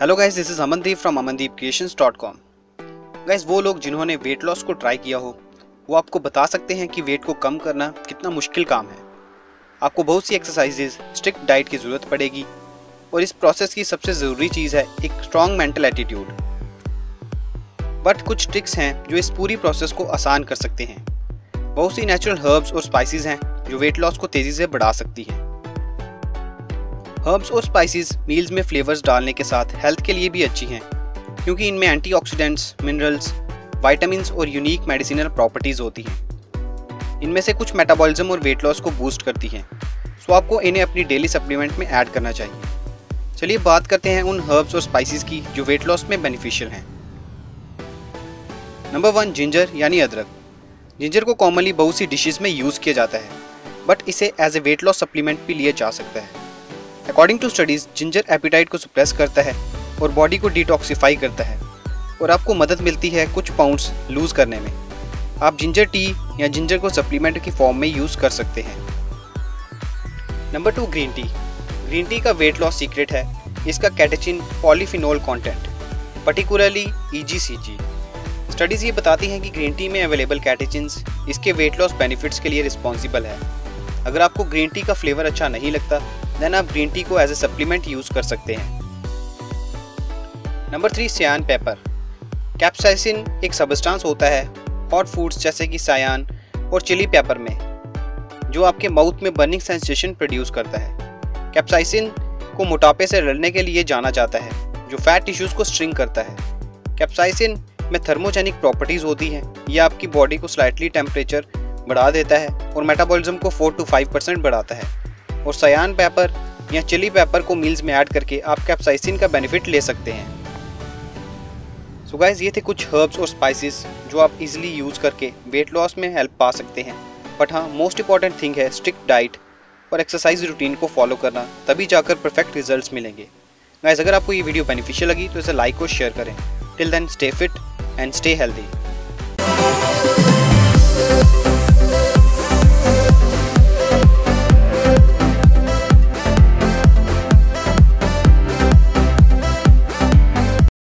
Hello guys this is Amandeep from Amandeep creations dot com guys वो लोग जिन्होंने weight loss को try किया हो, वो आपको बता सकते हैं कि वेट को कम करना कितना मुश्किल काम है। आपको बहुत सी एक्सरसाइजेज स्ट्रिक्ट डाइट की ज़रूरत पड़ेगी और इस प्रोसेस की सबसे ज़रूरी चीज़ है एक स्ट्रॉन्ग मेंटल एटीट्यूड बट कुछ ट्रिक्स हैं जो इस पूरी प्रोसेस को आसान कर सकते हैं। बहुत सी नेचुरल हर्ब्स और स्पाइसेस हैं जो वेट लॉस को तेज़ी से बढ़ा सकती हैं। हर्ब्स और स्पाइसेस मील्स में फ्लेवर्स डालने के साथ हेल्थ के लिए भी अच्छी हैं क्योंकि इनमें एंटीऑक्सीडेंट्स, मिनरल्स वाइटामिन और यूनिक मेडिसिनल प्रॉपर्टीज़ होती हैं। इनमें से कुछ मेटाबॉलिज्म और वेट लॉस को बूस्ट करती हैं सो आपको इन्हें अपनी डेली सप्लीमेंट में ऐड करना चाहिए। चलिए बात करते हैं उन हर्ब्स और स्पाइसेस की जो वेट लॉस में बेनिफिशियल हैं। नंबर वन जिंजर यानी अदरक। जिंजर को कॉमनली बहुत सी डिशेज में यूज़ किया जाता है बट इसे as a weight loss supplement भी लिया जा सकता है। According to studies ginger appetite को सुप्रेस करता है और बॉडी को डिटॉक्सीफाई करता है और आपको मदद मिलती है कुछ पाउंड्स लूज़ करने में। आप जिंजर टी या जिंजर को सप्लीमेंट की फॉर्म में यूज़ कर सकते हैं। Number two green tea green tea का वेट लॉस सीक्रेट है। इसका catechin polyphenol content particularly EGCG studies ये बताती हैं कि ग्रीन टी में अवेलेबल कैटेचिन्स इसके वेट लॉस बेनिफिट्स के लिए रिस्पॉन्सिबल है। अगर आपको ग्रीन टी का फ्लेवर अच्छा नहीं लगता देन आप ग्रीन टी को एज ए सप्लीमेंट यूज़ कर सकते हैं। Number three cayenne pepper capsaicin एक सबस्टांस होता है हॉट फूड्स जैसे कि सायान और चिली पेपर में, जो आपके माउथ में बर्निंग सेंसेशन प्रोड्यूस करता है। कैप्साइसिन को मोटापे से लड़ने के लिए जाना जाता है, जो फैट टिश्यूज़ को स्ट्रिंग करता है। कैप्साइसिन में थर्मोजेनिक प्रॉपर्टीज़ होती हैं यह आपकी बॉडी को स्लाइटली टेम्परेचर बढ़ा देता है और मेटाबॉलिज्म को फोर टू फाइव परसेंट बढ़ाता है। और सयान पेपर या चिली पेपर को मील्स में ऐड करके आप कैप्साइसिन का बेनिफिट ले सकते हैं। सो गाइज़ ये थे कुछ हर्ब्स और स्पाइसेस जो आप इजीली यूज़ करके वेट लॉस में हेल्प पा सकते हैं। बट हाँ मोस्ट इंपॉर्टेंट थिंग है स्ट्रिक्ट डाइट और एक्सरसाइज रूटीन को फॉलो करना। तभी जाकर परफेक्ट रिजल्ट्स मिलेंगे। गाइज़ अगर आपको ये वीडियो बेनिफिशियल लगी तो इसे लाइक और शेयर करें। Till then stay fit and stay healthy